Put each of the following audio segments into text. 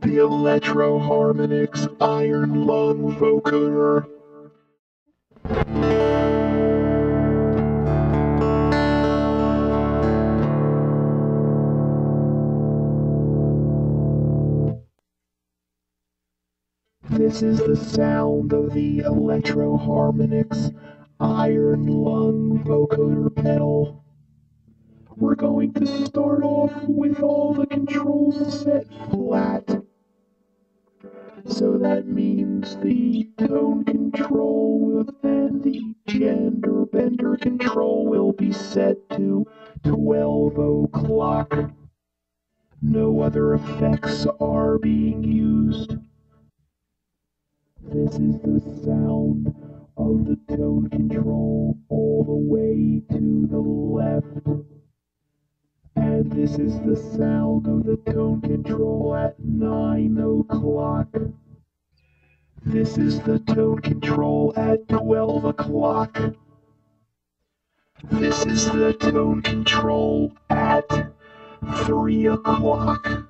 The Electro Harmonix Iron Lung Vocoder. This is the sound of the Electro Harmonix Iron Lung Vocoder pedal. We're going to start off with all the controls set flat. So that means the tone control and the gender bender control will be set to 12 o'clock. No other effects are being used. This is the sound of the tone control all the way to the left. And this is the sound of the tone control at 9 o'clock. This is the tone control at 12 o'clock. This is the tone control at 3 o'clock.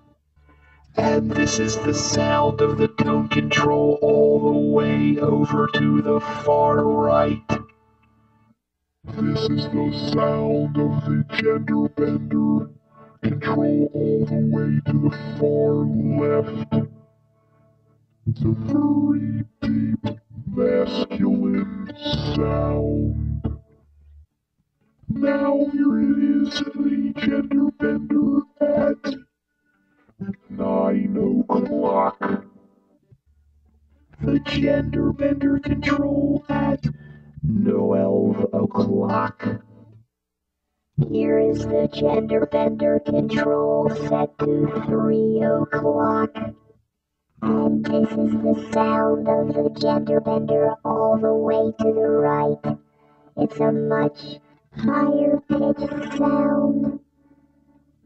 And this is the sound of the tone control all the way over to the far right. This is the sound of the gender bender control all the way to the far left. It's very deep masculine sound. Now here it is, the gender bender at nine o'clock. The gender bender control at twelve o'clock. Here is the gender bender control set to 3 o'clock. And this is the sound of the gender bender all the way to the right. It's a much higher pitched sound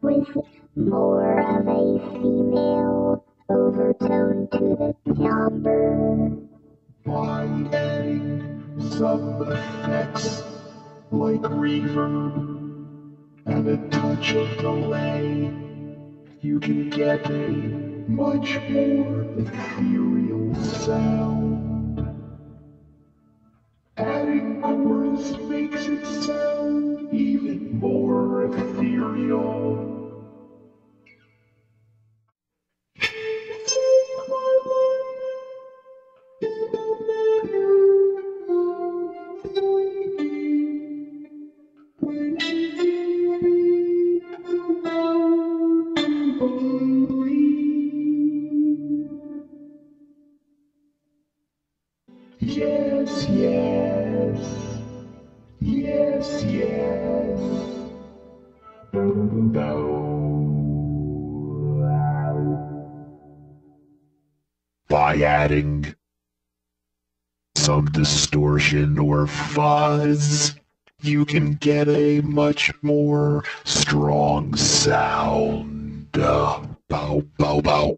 with more of a female overtone to the timbre. Adding some effects like reverb and a touch of delay, you can get a much more ethereal sound. Adding chorus makes it sound even more ethereal. Yes, yes. Yes, yes. By adding some distortion or fuzz, you can get a much more strong sound. Bow, bow, bow,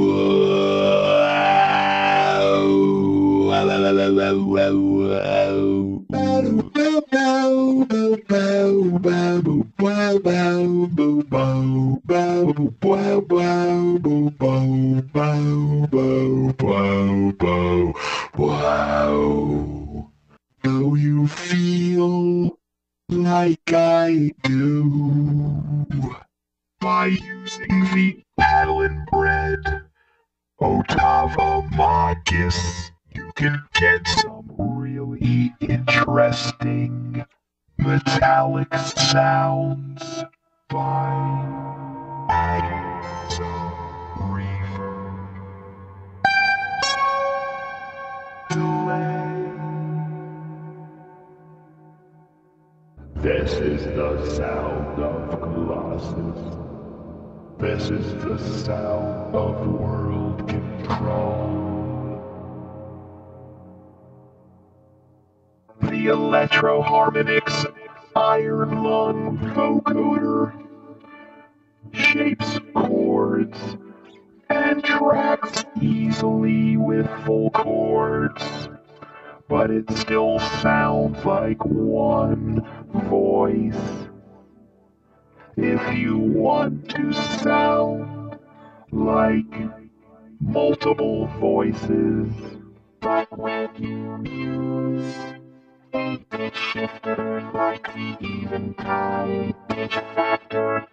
Wow. Do you feel like I do? By using the paddling bread, Otava Magus, can get some really interesting metallic sounds by adding some reverb. Delay. This is the sound of Colossus. This is the sound of world control. The Electro Iron Lung Vocoder. shapes chords, and tracks easily with full chords. But it still sounds like one voice. If you want to sound like multiple voices, but when you use pitch shifter like the eventide pitch factor,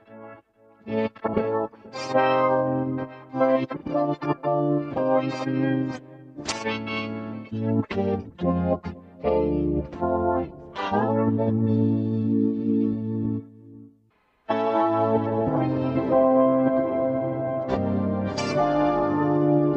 it will sound like multiple voices singing. You can get a voice harmony. And reverb to sound